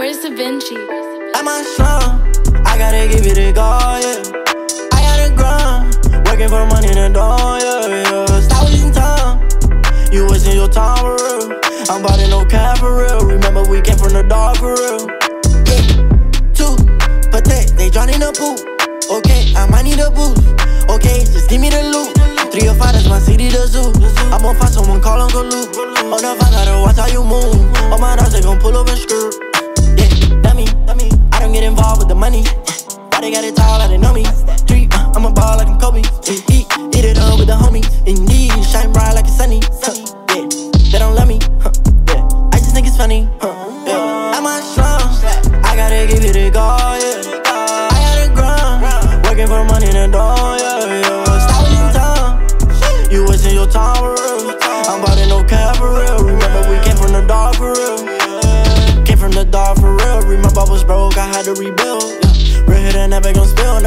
Chris Vinci. At my slum, I gotta give it a go, yeah. I gotta grind, working for money in the door, yeah, yeah. Stop wasting time, you wasting your time for real. I'm to no cap for real. Remember we came from the dark for real. Yeah, two, pathetic, they drown in the pool. Okay, I might need a boost. Okay, just give me the loot. Three or five, that's my city, the zoo. I'm gonna find someone, call Uncle Luke. On the five, gotta watch how you move. Money. Why they got it tall, like they know me. Three, uh, I'm a ball like I'm Kobe. Eat, eat, eat it up with the homies. Indeed, shine bright like it's sunny. Huh, yeah, they don't love me. Huh, yeah, I just think it's funny. Huh, yeah. At my slum, I gotta give it a go. Yeah, I gotta grind, working for money in the door. Yeah, yeah. Stop wasting time. You wasting your time I had to rebuild. Yeah. Never gon' spill.